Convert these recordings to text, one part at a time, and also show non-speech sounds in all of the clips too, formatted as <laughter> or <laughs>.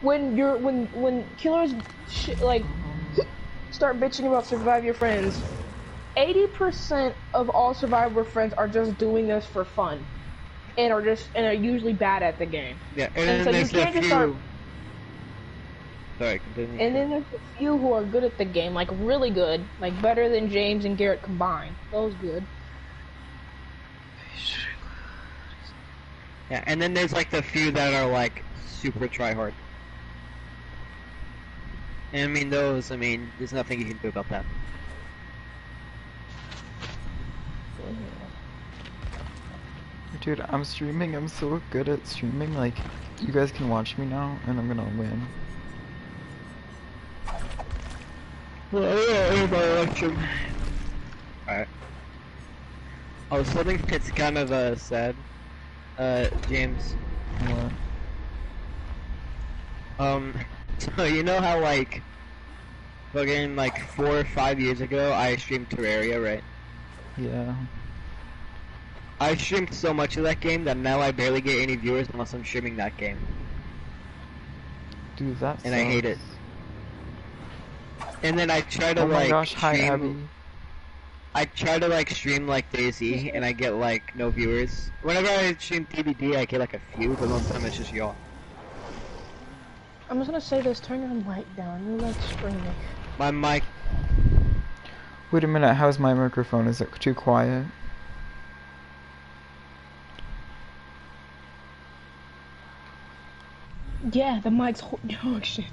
when you're when when killers sh like start bitching about survive your friends, eighty percent of all survivor friends are just doing this for fun, and are just and are usually bad at the game. Yeah, and, And then so you there's can't just few. start- Sorry, continue. And then there's a few who are good at the game, like really good, like better than James and Garrett combined. Those good. Yeah, and then there's like the few that are like super try hard. And I mean those, I mean, there's nothing you can do about that. Dude, I'm streaming. I'm so good at streaming. Like, you guys can watch me now, and I'm gonna win. Alright. Oh, something that's kind of uh, sad. Uh, James. What? Um, <laughs> so you know how like, fucking like four or five years ago, I streamed Terraria, right? Yeah. I streamed so much of that game that now I barely get any viewers unless I'm streaming that game. Dude, that And I hate it. And then I try to Oh my like gosh, hi stream. Abby. I try to like stream like DayZ, and I get like no viewers. Whenever I stream DBD, I get like a few, but most of the time it's just y'all. I'm just gonna say this: turn your mic down. you're like screaming. My mic. Wait a minute, how's my microphone? Is it too quiet? Yeah, the mic's. Ho- <laughs> oh shit.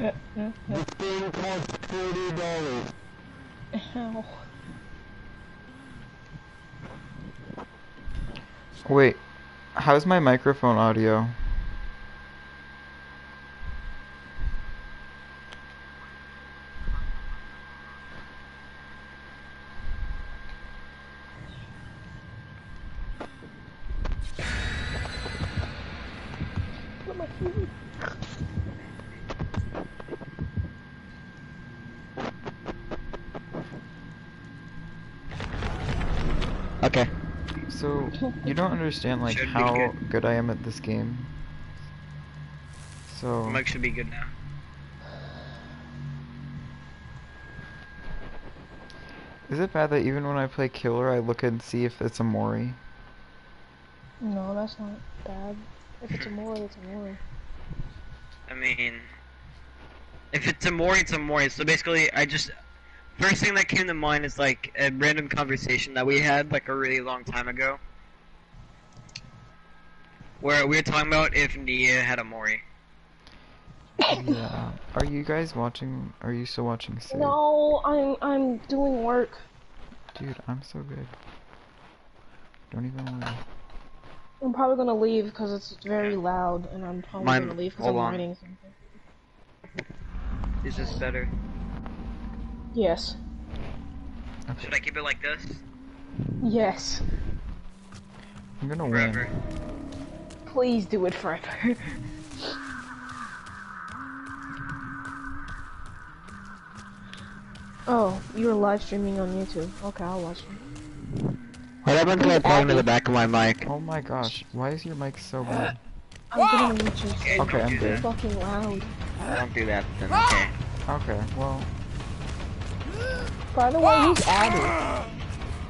Uh, uh, uh. This thing costs forty dollars. Ow. Wait, how's my microphone audio? What am I doing? Okay. So, you don't understand like Should how good. good I am at this game. So, Mike should be good now. is it bad that even when I play killer, I look and see if it's a Mori? No, that's not bad. If it's a Mori, it's a Mori. I mean, if it's a Mori, it's a Mori. So basically, I just first thing that came to mind is like a random conversation that we had like a really long time ago, where we were talking about if Nea had a Mori. yeah. Are you guys watching? Are you still watching Sid? No, I'm I'm doing work. Dude, I'm so good. Don't even worry. I'm probably gonna leave because it's very loud, and I'm probably Mine- gonna leave because I'm on. writing something. Is this better? Yes. Should I keep it like this Yes. I'm gonna forever? win. Please do it forever. <laughs> oh, you're live streaming on YouTube. Okay, I'll watch it. What happened to my talking in the back of my mic? Oh my gosh, why is your mic so bad? <gasps> I'm gonna mute you. Okay, Okay, I'm good. that. Fucking loud. Don't do that then. Okay. Okay, well, By the way, who's Abby?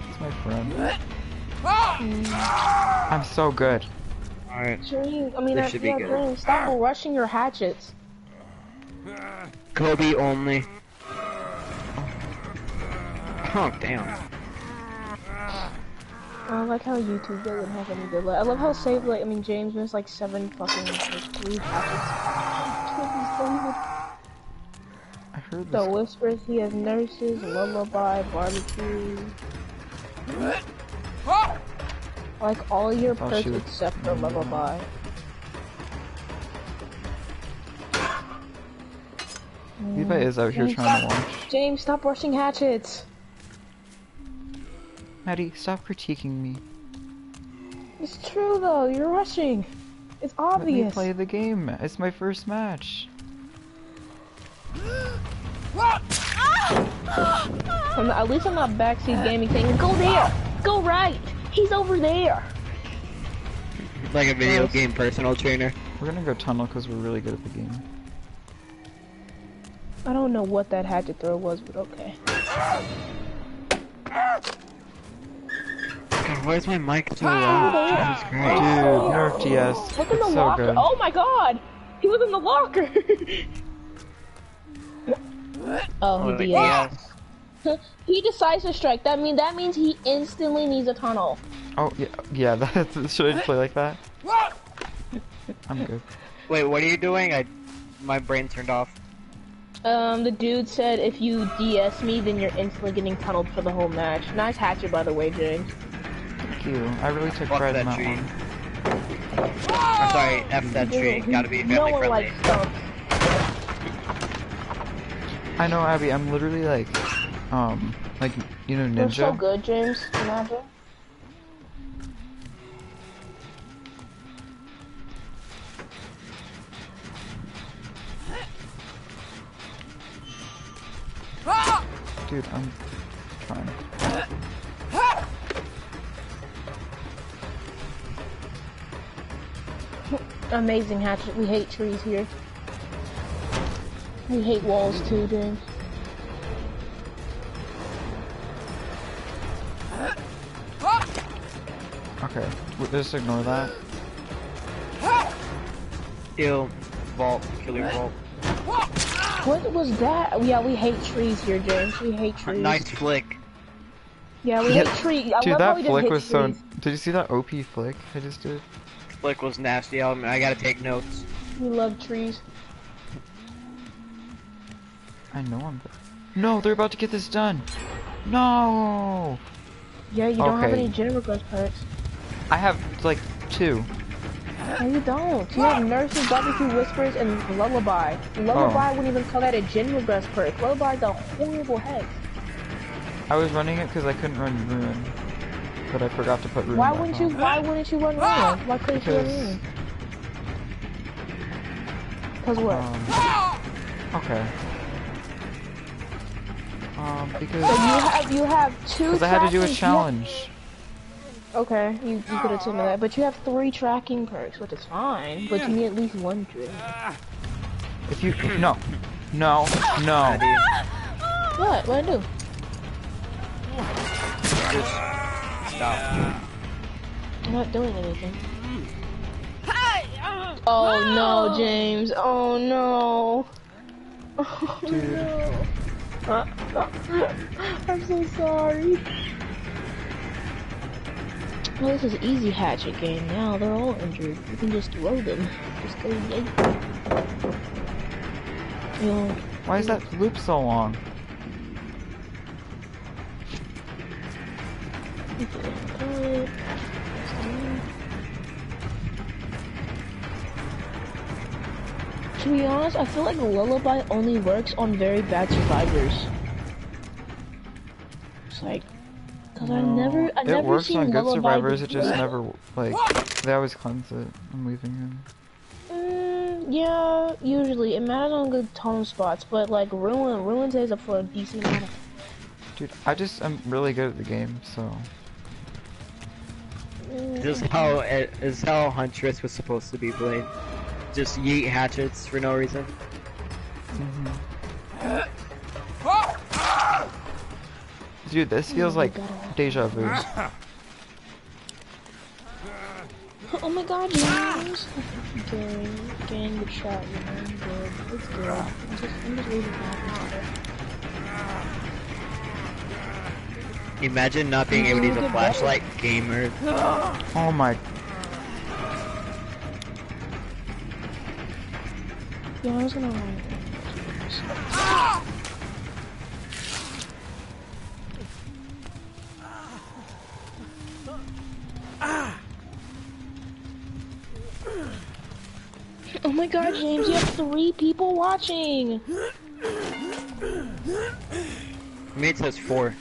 it's my friend. I'm so good. Alright. Dream. I mean, This I should be yeah, good. Dream. Stop ah. rushing your hatchets. Kobe only. Oh damn. I like how YouTube doesn't have any good. I love how Save like I mean James missed like seven fucking like, three hatchets. Heard The whispers he has nurses, lullaby, barbecue. Like all your Oh, perks except for lullaby. Levi is out here James, trying to watch. James, stop rushing hatchets. Maddie, stop critiquing me. It's true though. You're rushing. It's obvious. Let me obvious. play the game. It's my first match. I'm not, at least I'm not backseat gaming saying, go there, go right, he's over there. Like a video game personal trainer. We're gonna go tunnel because we're really good at the game. I don't know what that hatchet throw was, but okay. God, why is my mic so loud? Ah! Jesus Dude, Christ. nerf DS. Look in the so locker. good. Oh my god! He was in the locker! <laughs> oh, he Oh, did. yes. He decides to strike. That mean that means he instantly needs a tunnel. Oh yeah, yeah. <laughs> That, should I just play like that? I'm good. Wait, what are you doing? I, my brain turned off. Um, the dude said if you DS me, then you're instantly getting tunneled for the whole match. Nice hatchet, by the way, James. Thank you. I really took Fuck pride in that that tree. one. I'm sorry, F that tree. Gotta be no family one friendly. likes stumps. I know, Abby. I'm literally like, um, like you know, They're so ninja. good, James. Imagine. Dude, I'm trying. Amazing hatchet. We hate trees here. We hate walls too, James. Okay, w- just ignore that. Ew. Vault. Killer vault. What was that? Yeah, we hate trees here, James. We hate trees. Nice flick. Yeah, we hate trees. I Dude, love how that we flick hate was so. Did you see that OP flick I just did? Flick was nasty. I, mean, I gotta take notes. We love trees. I know I'm. No, they're about to get this done. No. Yeah, you don't have any gender regress perks. I have like two. No, you don't. You have nurses, barbecue whispers, and lullaby. Lullaby Oh. wouldn't even call that a gender regress perk. Lullaby's a horrible hex. I was running it because I couldn't run ruin, but I forgot to put ruin. Why wouldn't you? Why wouldn't you run ruin? Why couldn't you run Because- ruin? Cause what? Um, okay. Um, because so you have you have two. because I had to do a tracking- you have- challenge. Okay, you, you could attend to that, but you have three tracking perks, which is fine. But you need at least one drill. If you no, no, no. What? What I do? Stop. I'm not doing anything. Oh no, James. Oh no. Oh Dude. no. <laughs> I'm so sorry. Well, this is easy hatchet game now. They're all injured. You can just throw them. Just go yay. You know, Why is that loop so long? uh, To be honest, I feel like Lullaby only works on very bad survivors. It's like, cause I No, never, I it never works seen on good Lullaby survivors. It just never like they always cleanse it. I'm leaving him. Mm, yeah, usually it matters on good tone spots, but like Ruin, Ruin stays up for a decent amount. Dude, I just am really good at the game, so Mm, This is how it is how Huntress was supposed to be played. Just yeet hatchets for no reason. dude, this feels my like God. deja vu. Oh my god, James! Okay, getting the shot, you know, I'm good. It's good. I'm just, I'm just leaving that. Imagine not being able to use a flashlight, gamer. Oh my. Yeah, I was gonna run. Oh my god, James, you have three people watching! It says four.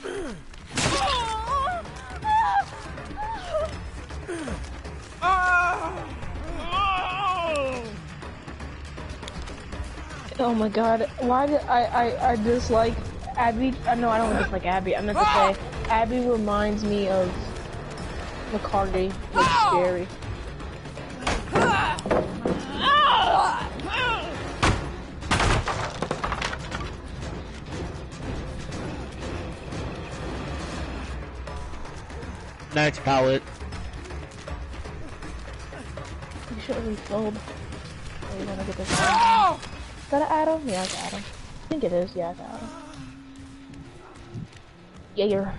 Oh my god, why did I, I, I dislike Abby. Uh, no, I don't dislike Abby. I'm meant to say Abby reminds me of McCarty with Scary. Next pallet. You should have refilled. Oh, you wanna get this one? Is that an Adam? Yeah, it's Adam. I think it is. Yeah, it's Adam. Yeah, you're.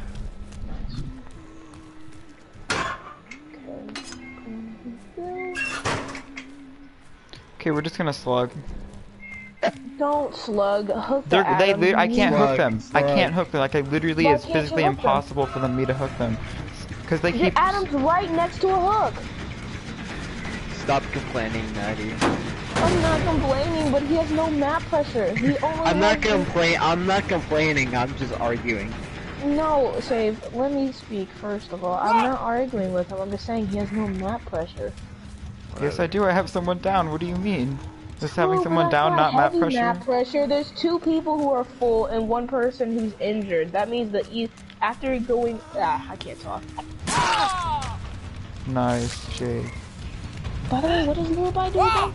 Okay. Okay, we're just gonna slug. Don't slug. Hook the They're, they, Adam. li- I can't hook Slug, them. I can't hook them. Like, I literally, Why it's physically hook them? impossible for them me to hook them. Because they Your keep. Adam's right next to a hook. Stop complaining, Maddie. I'm not complaining, but he has no map pressure. He <laughs> only I'm not has- complain. I'm not complaining. I'm just arguing. No, Save, let me speak first of all. I'm not arguing with him, I'm just saying he has no map pressure. Yes, I do. I have someone down. What do you mean? Just having No, someone down, not map pressure? map pressure. There's two people who are full and one person who's injured. That means that you, after going, ah, I can't talk. Nice, Jake. By the way, what does Lullaby do again?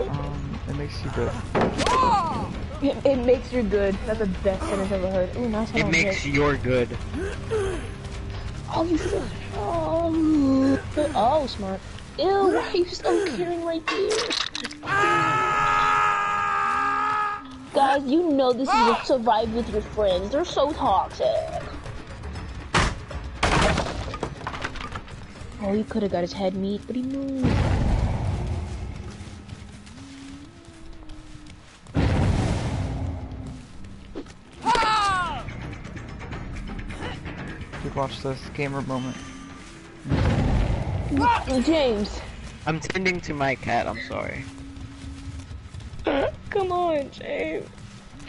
Um, it makes you good. It, it makes you good. That's the best sentence I've ever heard. Ooh, nice one It makes Jake. your good. Oh, you should Oh, oh, smart. Ew, why are you still caring right there? Guys, you know this is what survive with your friends. They're so toxic. Oh, he could have got his head meat, but he moved. Watch this gamer moment. James, I'm tending to my cat. I'm sorry. <laughs> come on, James.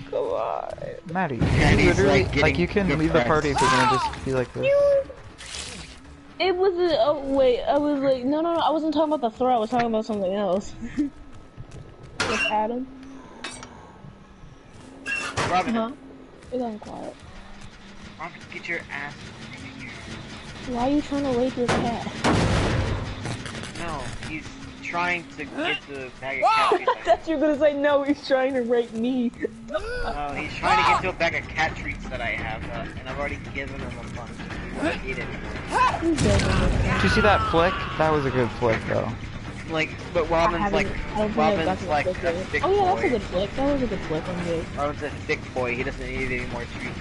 Come on. Maddie, you Maddie's, literally, like, like, you can leave the party if you're gonna just be like this. It was a, oh wait, I was like, no, no, no, I wasn't talking about the throw, I was talking about something else. <laughs> With Adam. Robin, Huh? You're quiet. Robin, get your ass in here. Why are you trying to rape your cat? No, he's trying to get the bag of cat treats. <laughs> I thought you were gonna say no, he's trying to rape me. No, he's trying to get to a bag of cat treats that I have, uh, and I've already given him a bunch. He won't eat it. Did you see that flick? That was a good flick, though. Like, but Robin's like, I don't think I've Robin's gotten like a yet. thick Oh yeah, that's a good flick. That was a good flick on Jake. Robin's a thick boy. He doesn't need any more treats.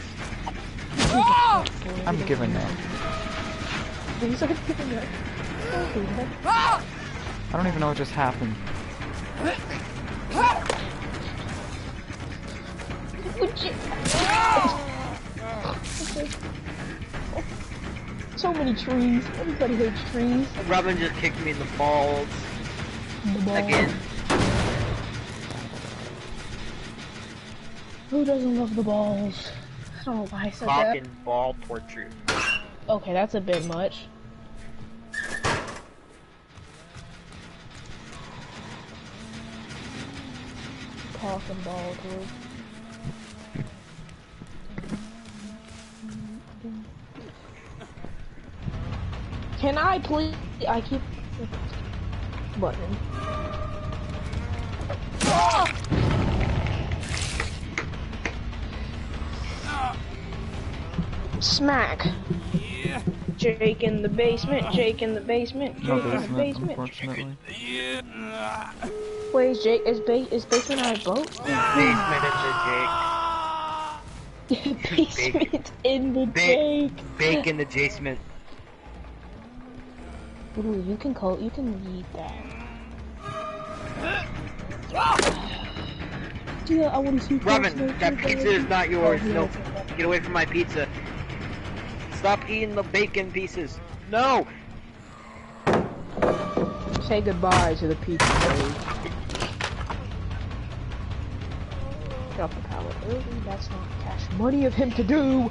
<laughs> I'm giving that. He's like, I don't even know what just happened. So many trees. Everybody hates trees. Robin just kicked me in the balls The ball. again. Who doesn't love the balls? I don't know why I said that. Fucking ball torture. Okay, that's a bit much. And ball, dude. Can I please? I keep button. Smack. Jake in the basement. Jake in the basement. Jake No in the basement, basement. unfortunately. Wait, is Jake is ba is basement on a boat? Basement in basement in the Jake. Jake. Bake in the Jasement. Ooh, you can call. You can read that. <sighs> Yeah, I want to see. Robin, that pizza is not yours. Oh, No, get away from my pizza. Stop eating the bacon pieces. No. Say goodbye to the pizza. Dave. Drop the pallet early. That's not cash money of him to do.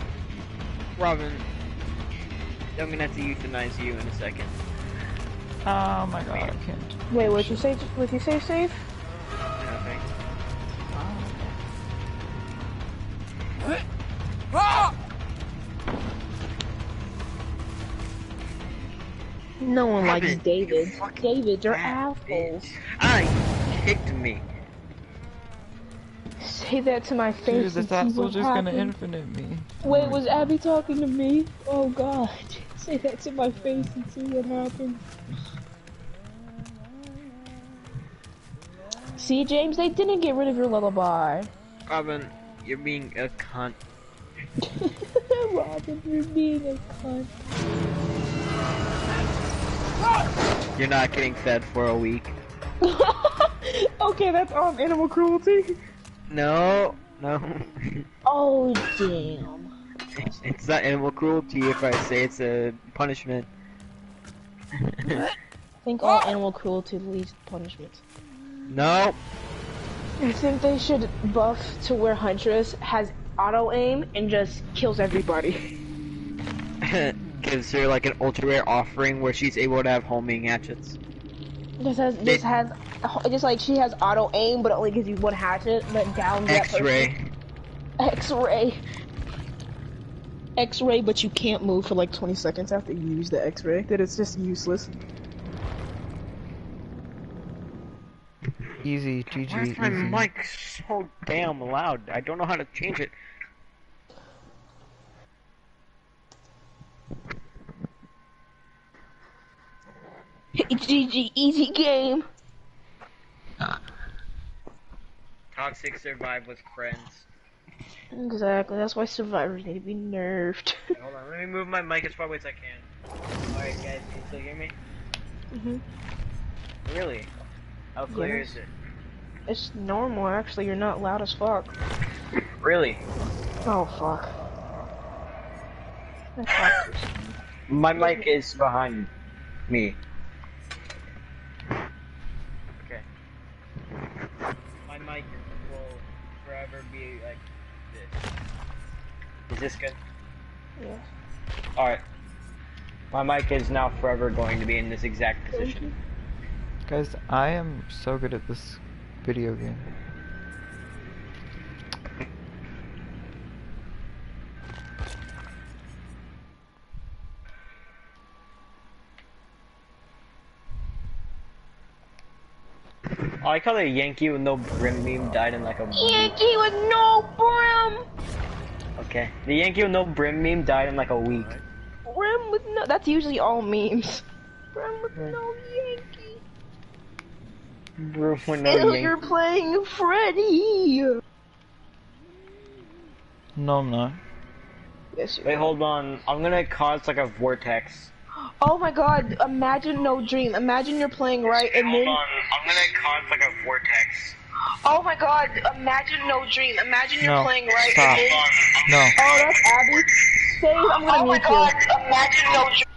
Robin, I'm gonna have to euthanize you in a second. Oh my god, I can't. Wait, what you say? What you say? Safe? Nothing. Ah! No one likes David. you fucking David, they're assholes. bitch. Ah, kicked me. Say that to my Dude, face this and see asshole's what just gonna infinite me. Wait, was Abby talking to me? Oh god. <laughs> Say that to my face and see what happens. See, James, they didn't get rid of your lullaby. Robin, you're being a cunt. <laughs> Robin, you're being a cunt. You're not getting fed for a week. <laughs> okay, that's um animal cruelty. No, no. <laughs> Oh damn. it's not animal cruelty if I say it's a punishment. I <laughs> think all animal cruelty leads to punishment. no. I think they should buff to where Huntress has auto aim and just kills everybody. Gives her like an ultra rare offering where she's able to have homing hatchets. Just has, They- just has, just like she has auto aim, but it only gives you one hatchet, but down that person- X-ray. X-ray. X-ray, but you can't move for like 20 seconds after you use the X-ray. That it's just useless. Easy, GG. Why GG, is my easy. mic so damn loud? I don't know how to change it. GG, easy game. Toxic survive with friends. Exactly. That's why survivors need to be nerfed. <laughs> Hold on, let me move my mic as far away as I can. Alright guys, can you still hear me? Mm hmm Really? How clear Yes. is it? It's normal. Actually, you're not loud as fuck. Really? Oh fuck. I fucked you. My mic is behind me. Okay. My mic will forever be like this. Is this good? Yeah. Alright. My mic is now forever going to be in this exact position. Guys, I am so good at this video game. I like how the Yankee with no brim meme died in like a week. Yankee with no brim. Okay. The Yankee with no brim meme died in like a week. Brim with no. That's usually all memes. Brim with no Yankee. Brim with no Ew, Yankee. you're playing Freddy. No, I'm not. Yes, you Wait, are. hold on. I'm gonna cause like a vortex. Oh my god, imagine no dream. Imagine you're playing right and then. I'm gonna cause like a vortex. Oh my god, imagine no dream. Imagine you're No, playing right stop. and then. No. Oh, that's Abby. Save, I'm gonna Oh my god, you. imagine no dream. <laughs>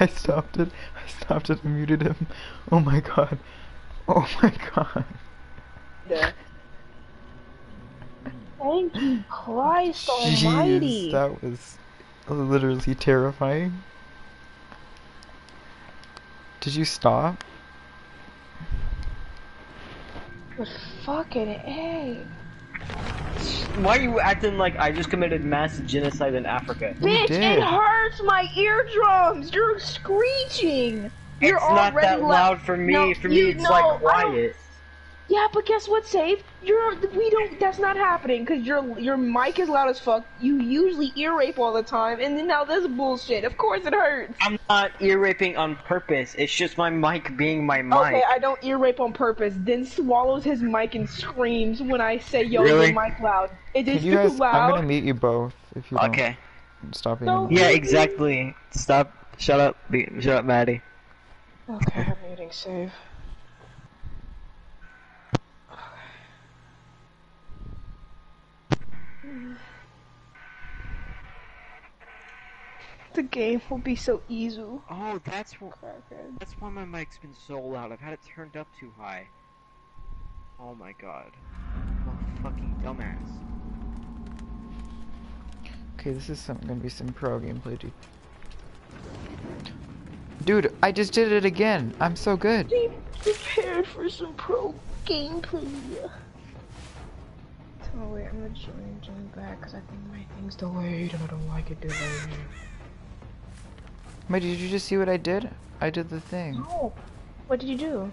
I stopped it. I stopped it and muted him. Oh my god. Oh my god. Yeah. Thank you, Christ Almighty. That was literally terrifying. Did you stop? But fucking A. Why are you acting like I just committed mass genocide in Africa? You Bitch, did. it hurts my eardrums. You're screeching. You're it's not that lou- loud for me. No, for me, you- it's no, like I don't- quiet. Yeah, but guess what, Save? You're we don't. That's not happening because your your mic is loud as fuck. You usually ear rape all the time, and then now this bullshit. Of course it hurts. I'm not ear raping on purpose. It's just my mic being my mic. Okay, I don't ear rape on purpose. Then swallows his mic and screams when I say, "Yo, Really? your mic loud." It Can is you too guys? loud. I'm gonna mute you both if you don't okay. stop being. No. Yeah, exactly. Stop. Shut up. Be- Shut up, Maddie. Okay, I'm muting save. The game will be so easy. Oh, that's wh- Crackhead. that's why my mic's been so loud. I've had it turned up too high. Oh my god. I'm a fucking dumbass. Okay, this is some, gonna be some pro gameplay, dude. Dude, I just did it again. I'm so good. Be prepared for some pro gameplay. Oh wait, I'm gonna join, join back because I think my thing's delayed and I don't like it delayed. Wait, did you just see what I did? I did the thing. No. What did you do?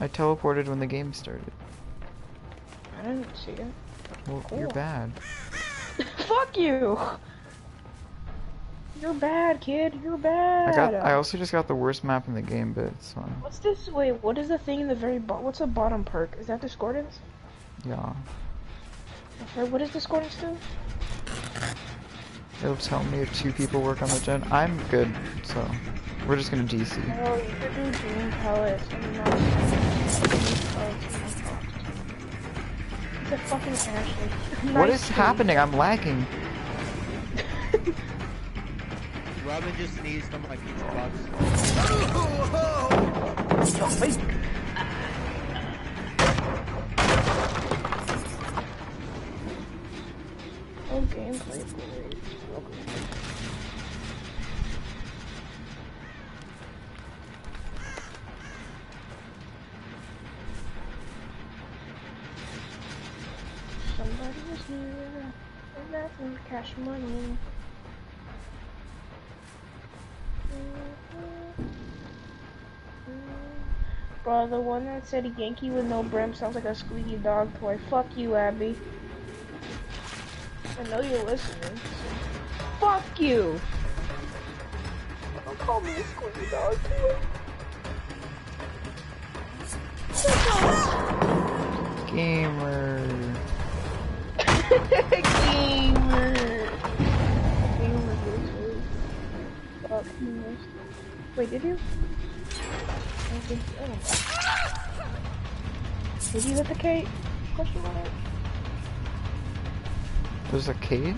I teleported when the game started. I didn't see it. Well, you're bad. <laughs> Fuck you! You're bad, kid. You're bad. I got. I also just got the worst map in the game, but it's fine. What's this? Wait, what is the thing in the very bottom? What's the bottom perk? Is that discordance? Yeah. Okay, what is discordance do? It'll tell me if two people work on the gen. I'm good, so we're just gonna DC. Oh, you could do dream pallets and not dream pallets. It's a fucking Ashley. What Nice is thing. happening? I'm lagging. <laughs> Robin just sneezed on my pizza box. Somebody was here, and that's in cash money. Bro, the one that said Yankee with no brim sounds like a squeaky dog toy. Fuck you, Abby. I know you're listening. Fuck you! Don't call me a squeaky dog toy. Gamer. Gamer. Gamer losers. Fuck you. missed. Wait, did you? I think oh. Did you hit the K? Question mark. There's a Kate?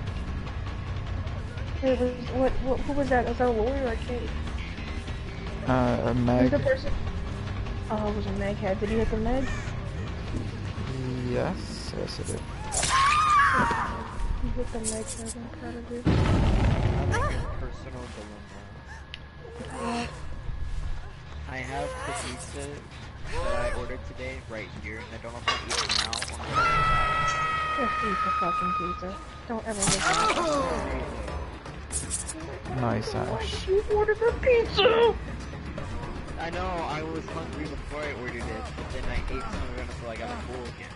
Wait, was, what, what, who was that? Was that a lawyer or a Kate? Uh, a Meg. the person? Oh, it was a Meg head. Did you hit the Meg? Yes, yes it did. You hit the Meg head, I'm proud of you. I'm like a personal dilemma. I have the pizza that I ordered today right here, and I don't know if I eat it now or not. Just eat the fucking pizza. Don't ever listen. Nice, Ash. Oh, you ordered the pizza! I know, I was hungry before I ordered it, but then I ate some of it until I got full again.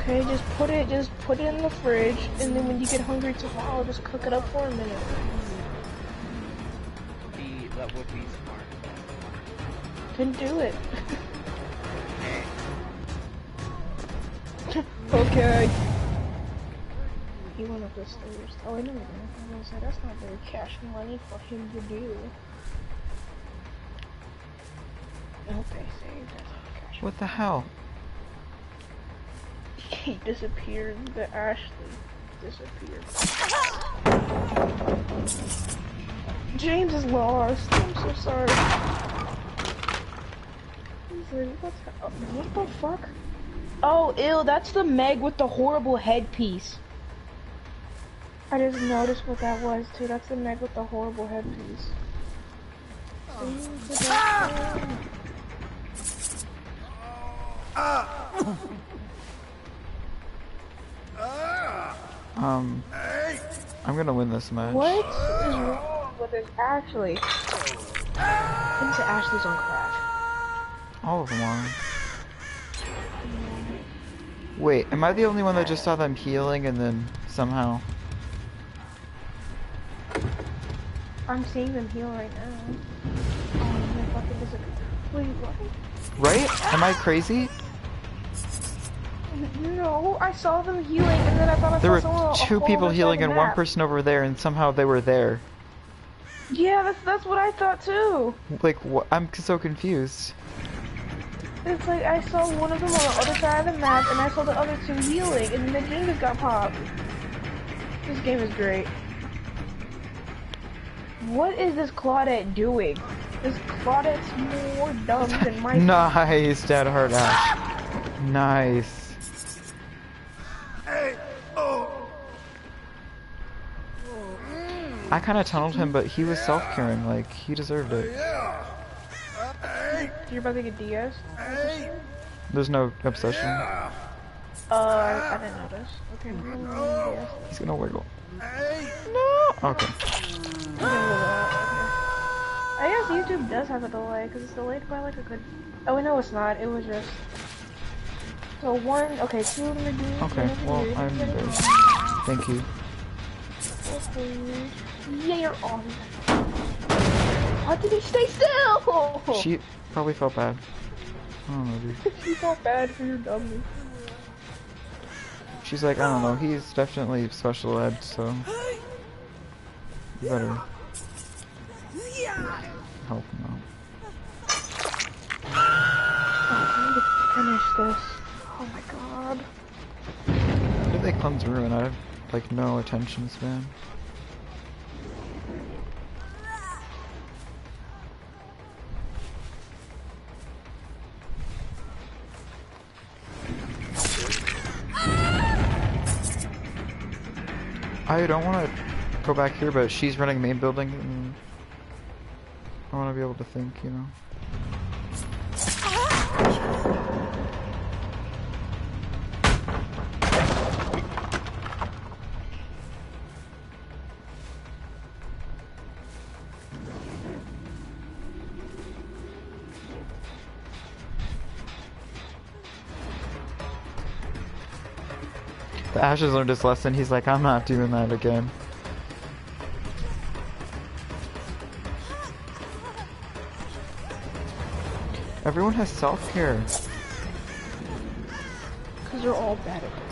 Okay, just put it, just put it in the fridge, and then when you get hungry tomorrow, just cook it up for a minute. Be, that would be smart. Then do it. <laughs> Okay. He went up the stairs. Oh, I know. I was like, that's not very cash money for him to do. Okay, save. That's. What the hell? He disappeared. The Ashley disappeared. James is lost. I'm so sorry. He's like, what's that? Oh, what the fuck? Oh, ew, that's the Meg with the horrible headpiece. I just noticed what that was too. That's the Meg with the horrible headpiece. Um, I'm gonna win this match. What is wrong with this Ashley? Into Ashley's on crack. All of them are. Wait, am I the only one that just saw them healing and then somehow? I'm seeing them heal right now. Oh, they fucking disappeared. Wait, what? Right? Am I crazy? No, I saw them healing, and then I thought I There saw were someone a two people healing and the one person over there, and somehow they were there. Yeah, that's that's what I thought too. Like, wh- I'm so confused. It's like I saw one of them on the other side of the map, and I saw the other two healing, and then the just got popped. This game is great. What is this Claudette doing? This Claudette's more dumb than my. <laughs> Nice, Dead Hard Ash. Nice. I kind of tunneled him, but he was self-caring. Like, he deserved it. You're about to get DS? There's no obsession. Uh, I, I didn't notice. Okay. yeah. He's gonna wiggle. No. Okay. I guess YouTube does have a delay because it's delayed by like a good. Oh no, it's not. It was just. So one, okay, two of them are doing. Okay. Well, I'm very. Thank you. Yeah, you're on. Why did he stay still? She probably felt bad. I don't know, dude. <laughs> she felt bad for your dummy. She's like, I don't know. He's definitely special ed, so you better help him out. Oh, I need to finish this. Oh my god. How did they come through and I have like no attention span? I don't want to go back here, but she's running main building, and I want to be able to think, you know. Has learned his lesson. He's like, I'm not doing that again. Everyone has self-care. Because they're all it.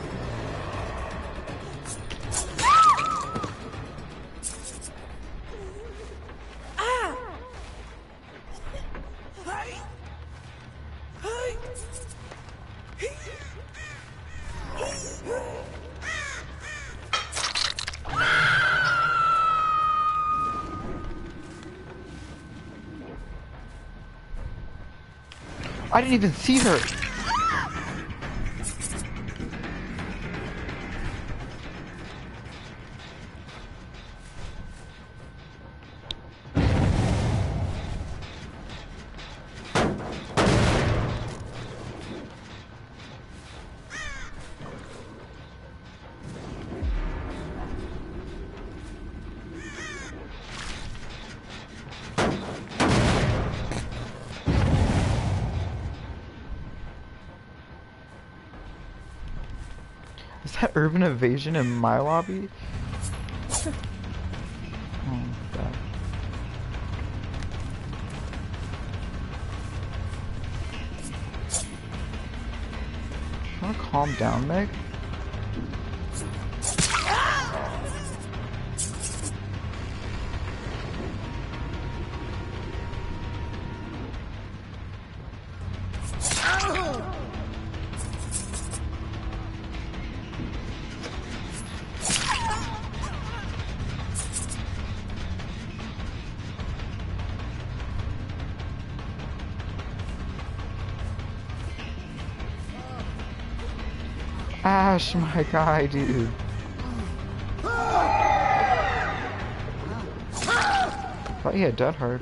I didn't even see her. Urban evasion in my lobby? oh, God. Wanna calm down, Meg? Ash, my guy, dude. Thought he had dead hard.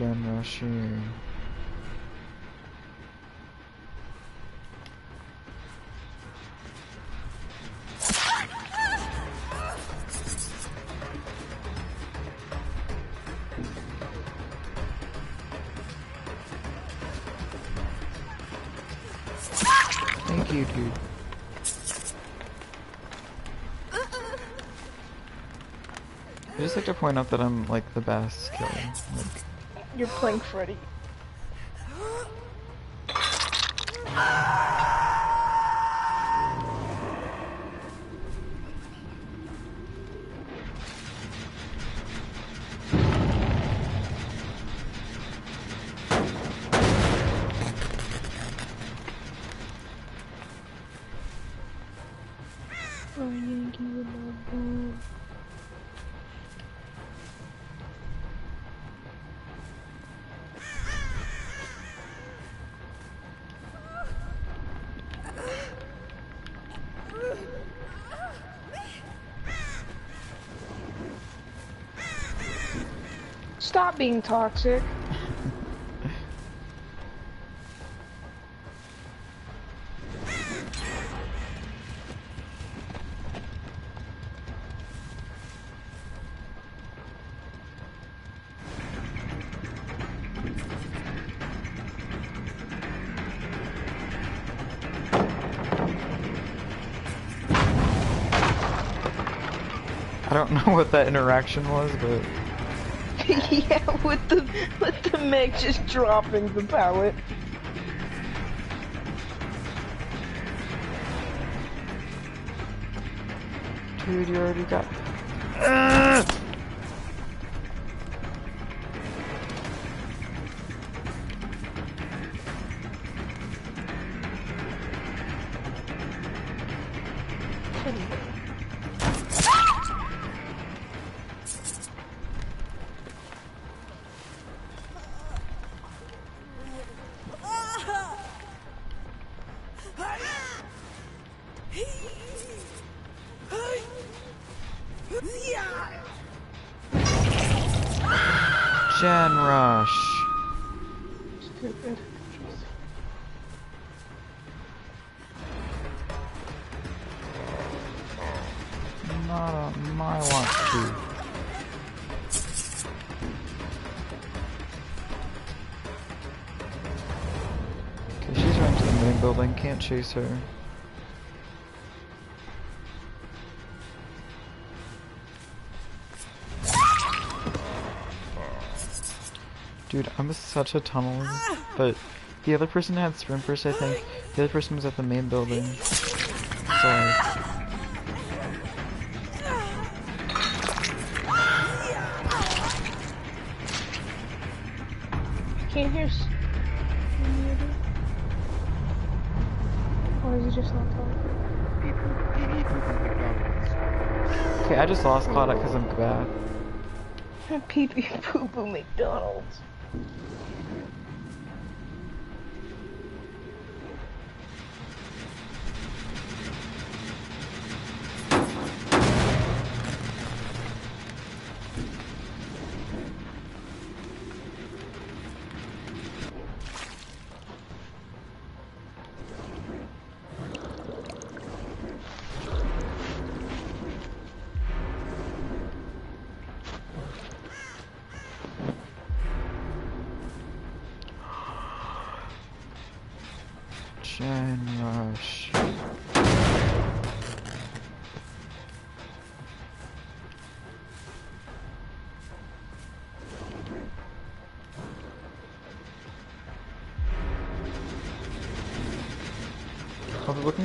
Toxic Gen Rushing. Thank you, dude. I just like to point out that I'm like the best killer. Like, You're playing Freddy. Stop being toxic. I don't know what that interaction was, but <laughs> yeah, with the with the Meg just dropping the pallet. dude, you already got. Ah! Chase her. Dude, I'm such a tunneler, but the other person had sprint burst, I think. The other person was at the main building. Sorry. Can't hear. Or is he just not talking? Beep boop, beep beep boop boop McDonald's. Okay, I just lost Claudia because I'm bad. <laughs> Pee pee poo poo McDonald's.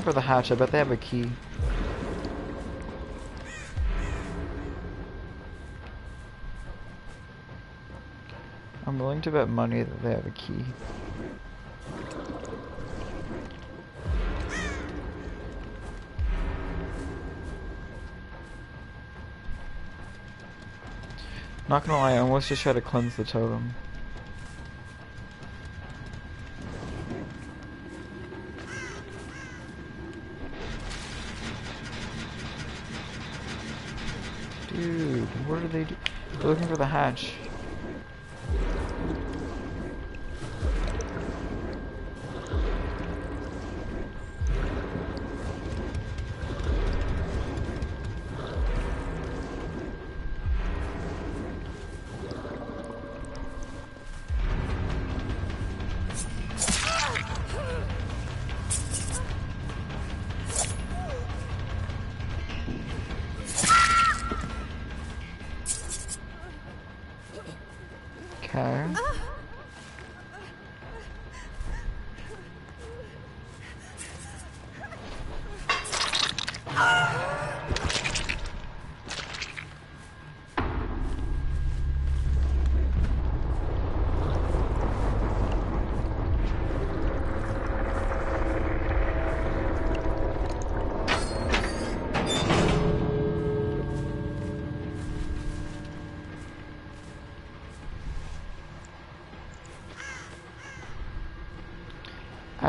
For the hatch. I bet they have a key. I'm willing to bet money that they have a key. Not gonna lie, I almost just tried to cleanse the totem. Hatch.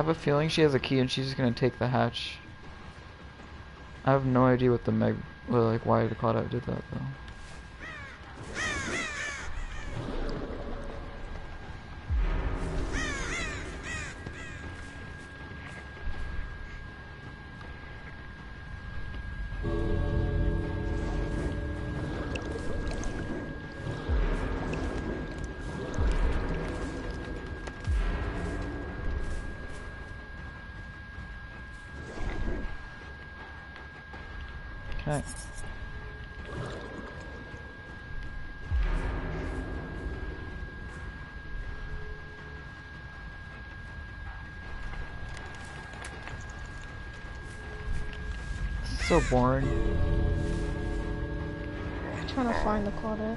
Have a feeling she has a key and she's just gonna take the hatch. I have no idea what the Meg, well, like why the Cloud did that though. So boring. I'm trying to find the Claudette.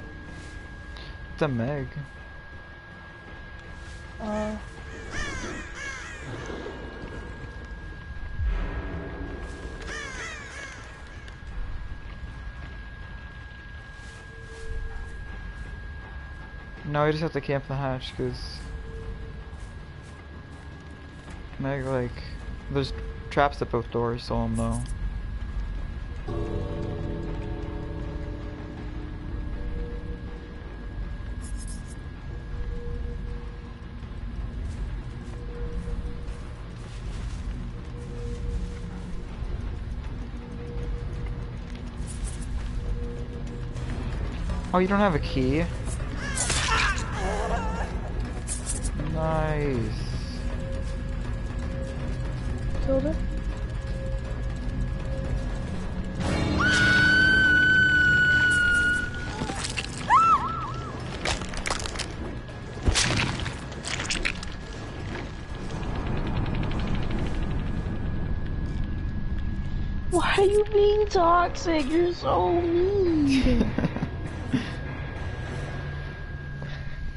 It's a Meg. Uh, No, I just have to camp the hatch because Meg like there's traps at both doors, so I'll know. Oh, you don't have a key? Nice. killed toxic? You're so mean. <laughs>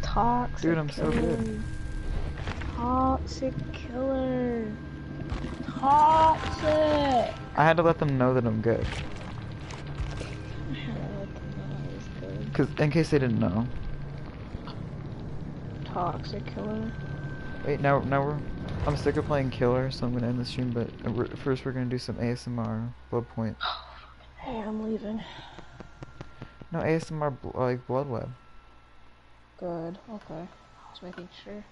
Toxic. Dude, I'm so good. killer. Toxic killer. Toxic. I had to let them know that I'm good. Cause in case they didn't know. Toxic killer. Wait, now now we're I'm sick of playing killer, so I'm gonna end the stream. But first we're gonna do some ASMR blood point. <gasps> <gasps> Hey, I'm leaving. No ASMR bl like blood web. Good. Okay. I was making sure.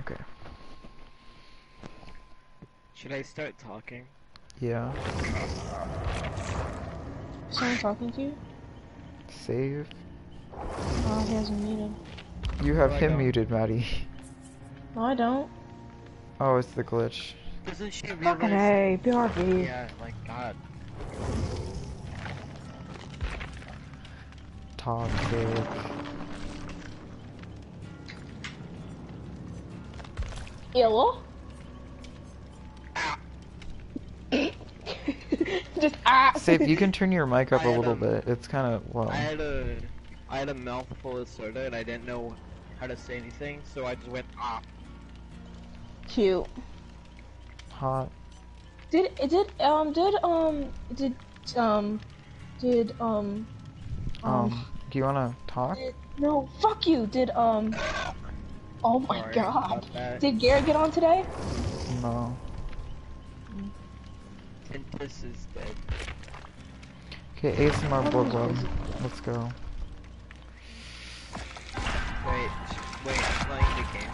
Okay. Should I start talking? Yeah. Someone talking to you? Save. Oh, he hasn't muted. You have I him muted, Maddie. No, I don't. Oh, it's the glitch. Doesn't she Fucking realize? hey, BRB. Yeah, like God. Toxic. Hello? <laughs> Just ah. Save. You can turn your mic up I a little um, bit. It's kind of low. I had a, I had a mouthful of soda and I didn't know how to say anything, so I just went ah. Cute. Hot. Did it did um did um did um did um Um. Do you wanna talk? did, no fuck you did um oh my Sorry god did Garrett get on today? No. And this is dead. Okay, ASMR blood web. Let's go. Wait, wait, I'm playing the game.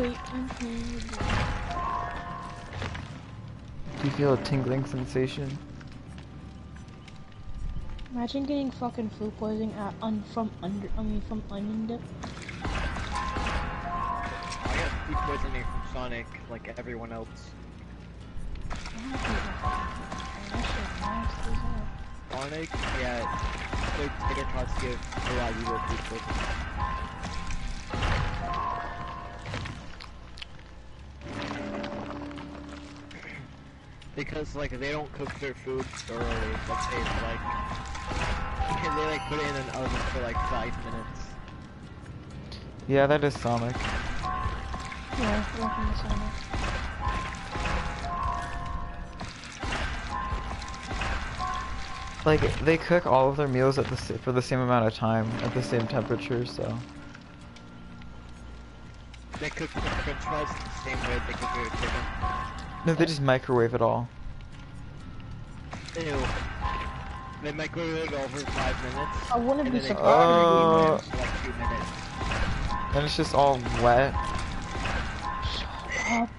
Wait, I'm playing the game. Do you feel a tingling sensation? Imagine getting fucking flu poisoning at, un, from under I mean from onion dip. I got food poisoning from Sonic, like everyone else. That shit nasty as hell. Sonic, yeah, the tater tots give a lot of evil food poisoning. Because like they don't cook their food thoroughly, like they like Can <laughs> they like put it in an oven for like five minutes. Yeah, that is Sonic. Yeah, welcome to Sonic. Like they cook all of their meals at the for the same amount of time at the same temperature, so They cook the french fries the same way they cook their chicken. no, they just microwave it all. Ew. They microwave it over five minutes. I wouldn't be then they surprised. cook it oh. like two minutes. And it's just all wet. Shut up.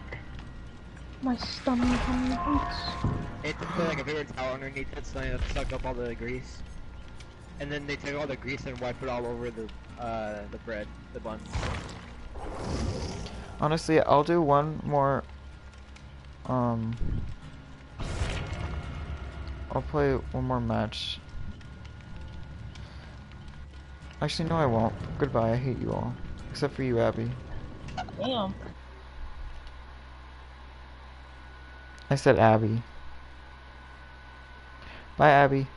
My stomach hurts. It just put like a paper towel underneath it so it suck up all the grease. and then they take all the grease and wipe it all over the uh the bread, the bun. Honestly, I'll do one more. Um. I'll play one more match. Actually, no, I won't. Goodbye. I hate you all, except for you, Abby. Damn. I said Abby. Bye, Abby.